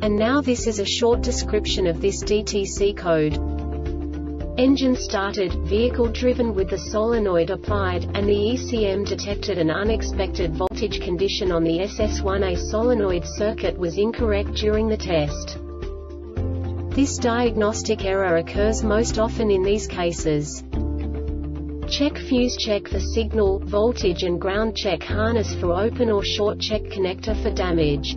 And now this is a short description of this DTC code. Engine started, vehicle driven with the solenoid applied, and the ECM detected an unexpected voltage condition on the SS1A solenoid circuit was incorrect during the test. This diagnostic error occurs most often in these cases. Check fuse check for signal, voltage and ground check harness for open or short check connector for damage.